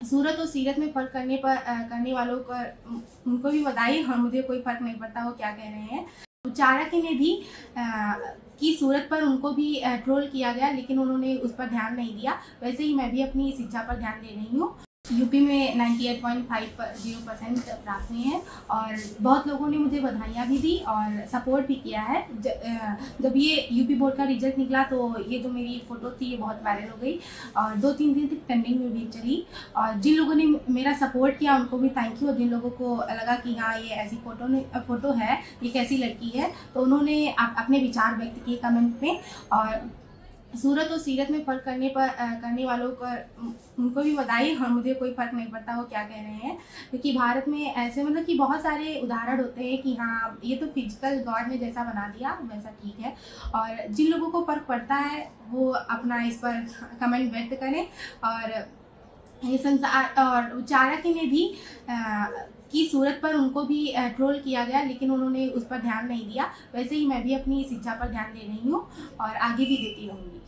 सूरत और सीरत में फ़र्क करने पर करने वालों का उनको भी बताइए और मुझे कोई फ़र्क नहीं पड़ता वो क्या कह रहे हैं। चाणक्य ने भी की सूरत पर उनको भी ट्रोल किया गया, लेकिन उन्होंने उस पर ध्यान नहीं दिया। वैसे ही मैं भी अपनी शिक्षा पर ध्यान दे रही हूँ। यूपी में 98.5 ज़ीरो परसेंट प्राप्त हुए हैं और बहुत लोगों ने मुझे बधाइयाँ भी दी और सपोर्ट भी किया है। जब ये यूपी बोर्ड का रिज़ल्ट निकला तो ये जो मेरी फ़ोटो थी, ये बहुत वायरल हो गई और दो तीन दिन तक ट्रेंडिंग में भी चली और जिन लोगों ने मेरा सपोर्ट किया, उनको भी थैंक यू और जिन लोगों को लगा कि हाँ ये ऐसी फ़ोटो फ़ोटो है, ये कैसी लड़की है तो उन्होंने अपने विचार व्यक्त किए कमेंट में और सूरत और सीरत में फ़र्क करने पर करने वालों का, उनको भी बताइए हाँ मुझे कोई फ़र्क नहीं पड़ता वो क्या कह रहे हैं। क्योंकि भारत में ऐसे मतलब कि बहुत सारे उदाहरण होते हैं कि हाँ ये तो फ़िज़िकल गॉड ने जैसा बना दिया, वैसा ठीक है। और जिन लोगों को फ़र्क पड़ता है, वो अपना इस पर कमेंट व्यक्त करें और ये संसार और चाणक्य ने भी की सूरत पर उनको भी ट्रोल किया गया, लेकिन उन्होंने उस पर ध्यान नहीं दिया। वैसे ही मैं भी अपनी शिक्षा पर ध्यान दे रही हूँ और आगे भी देती रहूँगी।